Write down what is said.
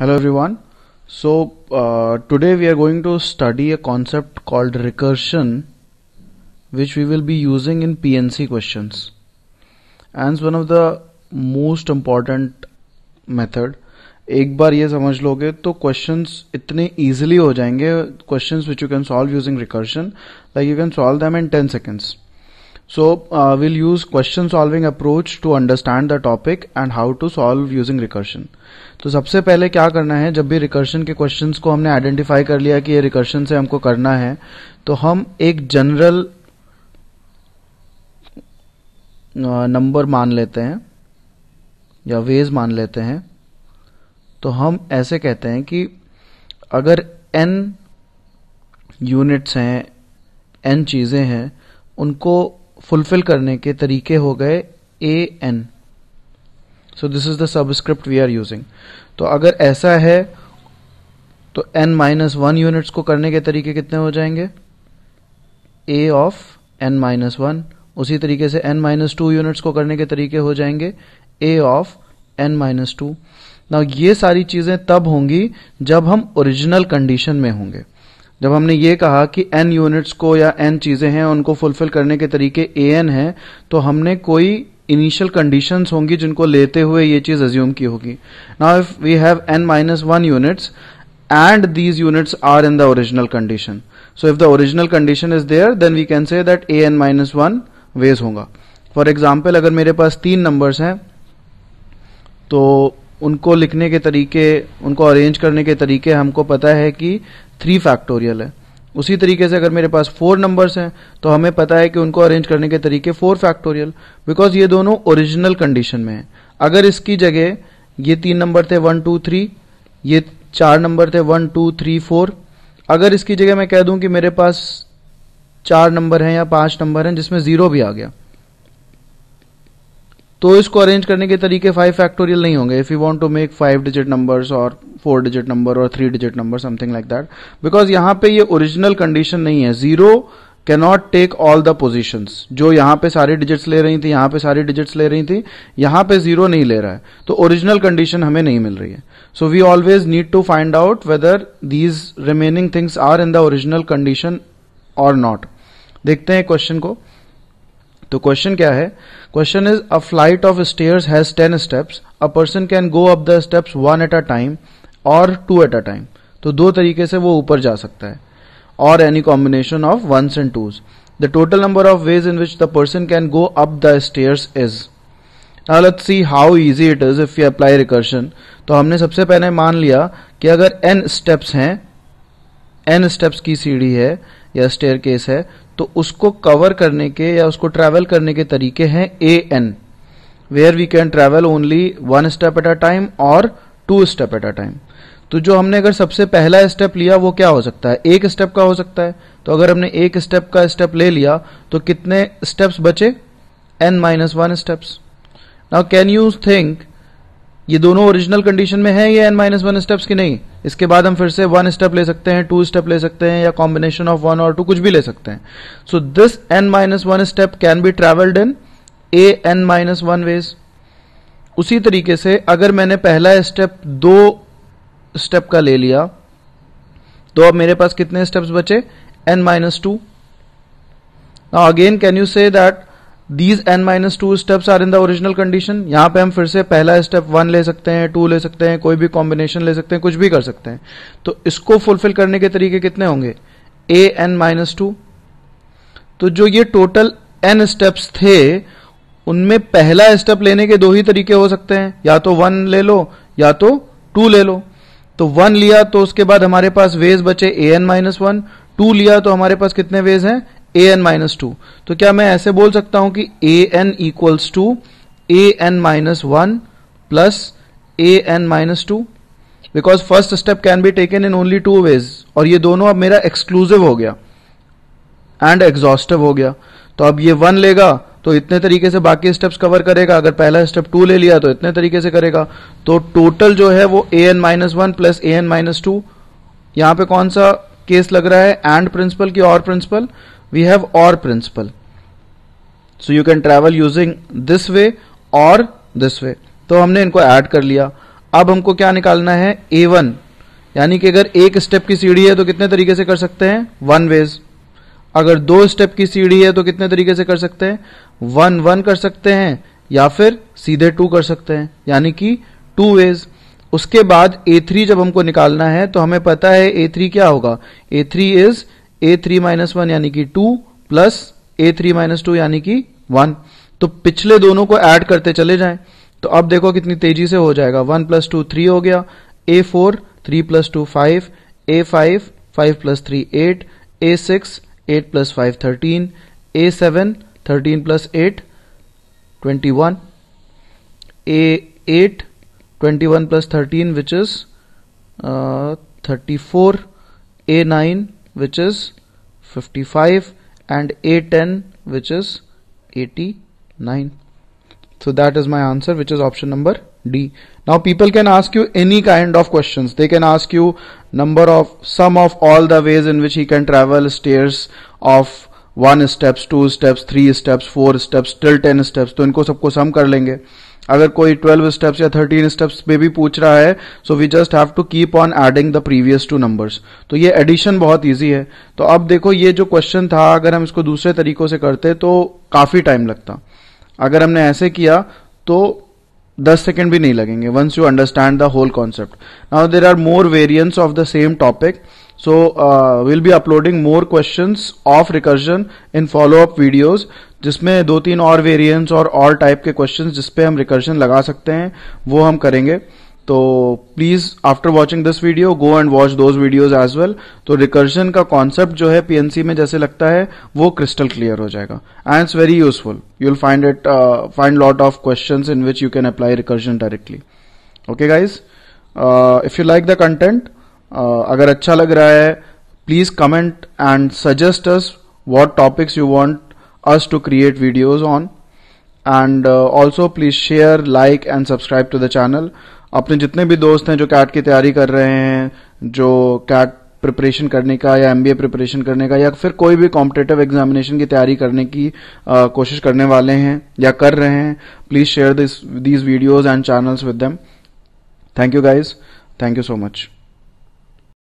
Hello everyone. So uh, today we are going to study a concept called recursion which we will be using in PNC questions. And it's one of the most important method. एक बार ये समझ लोगे तो questions इतने easily हो जाएँगे questions which you can solve using recursion like you can solve them in 10 seconds. So uh, we'll use question solving approach to understand the topic and how to solve using recursion. तो सबसे पहले क्या करना है जब भी recursion के questions को हमने आइडेंटिफाई कर लिया कि ये रिकर्शन से हमको करना है तो हम एक जनरल नंबर मान लेते हैं या वेज मान लेते हैं तो हम ऐसे कहते हैं कि अगर n यूनिट्स हैं n चीज़ें हैं उनको फुलफिल करने के तरीके हो गए A N so this is the subscript we are using तो अगर ऐसा है तो एन माइनस वन यूनिट्स को करने के तरीके कितने हो जाएँगे? A of N minus one उसी तरीके से एन माइनस टू यूनिट्स को करने के तरीके हो जाएँगे A of N minus two ना ये सारी चीज़ें तब होंगी जब हम ओरिजिनल कंडीशन में होंगे। जब हमने ये कहा कि एन यूनिट्स को या एन चीज़ें हैं, उनको फुलफिल करने के तरीके ए एन है तो हमने कोई इनिशियल कंडीशंस होंगी जिनको लेते हुए ये चीज़ अज्यूम की होगी। Now if we have N minus one units and these units are in the original condition so if the original condition is there then we can say that A N minus one ways होगा। For example अगर मेरे पास तीन numbers हैं तो उनको लिखने के तरीके, उनको अरेंज करने के तरीके हमको पता है कि थ्री फैक्टोरियल है। उसी तरीके से अगर मेरे पास फोर नंबर्स हैं तो हमें पता है कि उनको अरेंज करने के तरीके फोर फैक्टोरियल बिकॉज़ ये दोनों ओरिजिनल कंडीशन में है। अगर इसकी जगह ये तीन नंबर थे वन टू थ्री ये चार नंबर थे वन टू थ्री फोर अगर इसकी जगह मैं कह दूँ कि मेरे पास चार नंबर हैं या पाँच नंबर हैं, जिसमें ज़ीरो भी आ गया तो इसको अरेंज करने के तरीके फाइव फैक्टोरियल नहीं होंगे। If you want to make five digit numbers और फोर डिजिट नंबर और three digit number something like that because यहाँ पे ये ओरिजिनल कंडीशन नहीं है। Zero cannot take all the positions जो यहाँ पे सारी डिजिट्स ले रही थी, यहाँ पे सारी डिजिट्स ले रही थी, यहाँ पे ज़ीरो नहीं ले रहा है। तो ओरिजिनल कंडीशन हमें नहीं मिल रही है। So we always need to find out whether these remaining things are in the original condition और नॉट देखते हैं क्वेश्चन को। तो क्वेश्चन क्या है? Question is a flight of stairs has ten steps a person can go up the steps one at a time और two at a time तो दो तरीके से वो ऊपर जा सकता है। और any combination of ones and twos the total number of ways in which the person can go up the stairs is let's see how easy it is if we apply recursion. तो हमने सबसे पहले मान लिया कि अगर N steps हैं N steps की सीढ़ी है या स्टेयर केस है तो उसको कवर करने के या उसको ट्रैवल करने के तरीके हैं A N where we can travel only one step at a time और two step at a time तो जो हमने अगर सबसे पहला स्टेप लिया, वो क्या हो सकता है? एक स्टेप का हो सकता है। तो अगर हमने एक स्टेप का स्टेप ले लिया तो कितने स्टेप्स बचे? N minus one steps now can you think ये दोनों ओरिजिनल कंडीशन में है, ये एन माइनस वन स्टेप्स की नहीं। इसके बाद हम फिर से वन स्टेप ले सकते हैं टू स्टेप ले सकते हैं, या कॉम्बिनेशन ऑफ़ वन और टू कुछ भी ले सकते हैं। So this N minus one step can be travelled in A N minus one ways उसी तरीके से अगर मैंने पहला स्टेप दो स्टेप का ले लिया तो अब मेरे पास कितने स्टेप्स बचे? N minus two again can you say that these N minus two steps are in the original condition यहाँ पे हम फिर से पहला स्टेप वन ले सकते हैं टू ले सकते हैं, कोई भी कॉम्बिनेशन ले सकते हैं, कुछ भी कर सकते हैं। तो इसको फुलफिल करने के तरीके कितने होंगे? ए एन माइनस टू तो जो ये टोटल एन स्टेप्स थे, उनमें पहला स्टेप लेने के दो ही तरीके हो सकते हैं। या तो वन ले लो, या तो टू ले लो। तो वन लिया तो उसके बाद हमारे पास वेज बचे A N minus one two लिया तो हमारे पास कितने वेज हैं? ए एन माइनस टू तो क्या मैं ऐसे बोल सकता हूँ कि A N equals to A N minus one plus A N minus two because first step can be taken in only two ways और ये दोनों अब मेरा एक्सक्लूसिव हो गया एंड एग्जॉस्टिव हो गया। तो अब ये वन लेगा तो इतने तरीके से बाकी स्टेप्स कवर करेगा। अगर पहला स्टेप टू ले लिया तो इतने तरीके से करेगा। तो टोटल जो है वो A N minus one plus A N minus two यहाँ पर कौन सा केस लग रहा है? एंड प्रिंसिपल की और principle we have OR principle. So you can travel using this way or this way. तो हमने इनको ऐड कर लिया। अब हमको क्या निकालना है? ए वन यानी कि अगर एक स्टेप की सीढ़ी है तो कितने तरीके से कर सकते हैं? वन वेज अगर दो स्टेप की सीढ़ी है तो कितने तरीके से कर सकते हैं? वन वन कर सकते हैं या फिर सीधे टू कर सकते हैं। यानी कि टू वेज उसके बाद ए थ्री जब हमको निकालना है तो हमें पता है ए थ्री क्या होगा। A three is A three minus one यानी कि two plus A three minus two यानी कि वन तो पिछले दोनों को ऐड करते चले जाएँ। तो अब देखो कितनी तेज़ी से हो जाएगा। वन प्लस टू थ्री हो गया। A four three plus two five A five five plus three eight A six eight plus five thirteen A seven thirteen plus eight twenty one A eight twenty one plus thirteen which is thirty four A nine Which is fifty five and a ten which is eighty nine So that is my answer, which is option number D. Now people can ask you any kind of questions. They can ask you number of sum of all the ways in which he can travel stairs of one steps, two steps, three steps, four steps, till ten steps. तो इनको सबको सम कर लेंगे अगर कोई 12 steps या 13 steps पे भी पूछ रहा है so we just have to keep on adding the previous two numbers तो ये एडिशन बहुत इजी है. तो अब देखो ये जो क्वेश्चन था, अगर हम इसको दूसरे तरीकों से करते तो काफ़ी टाइम लगता. अगर हमने ऐसे किया तो 10 सेकेंड भी नहीं लगेंगे once you understand the whole concept now there are more variants of the same topic so will be uploading more question of recursion in follow up videos जिसमें दो तीन और वेरियंट्स और और टाइप के क्वेश्चन जिसपे हम रिकर्जन लगा सकते हैं, वो हम करेंगे। तो please after watching this video go and watch those videos as well तो रिकर्जन का कॉन्सेप्ट जो है पीएनसी में जैसे लगता है, वो क्रिस्टल क्लियर हो जाएगा। And it's very useful you'll find it find lot of question in which you can apply recursion directly okay guys if you like the content अगर अच्छा लग रहा है please comment and suggest us what topics you want us to create videos on and also please share like and subscribe to the channel अपने जितने भी दोस्त हैं जो कैट की तैयारी कर रहे हैं जो कैट प्रिपरेशन करने का या एमबीए प्रिपरेशन करने का या फिर कोई भी कॉम्पिटेटिव एग्जामिनेशन की तैयारी करने की आ, कोशिश करने वाले हैं या कर रहे हैं please share this these videos and channels with them thank you guys thank you so much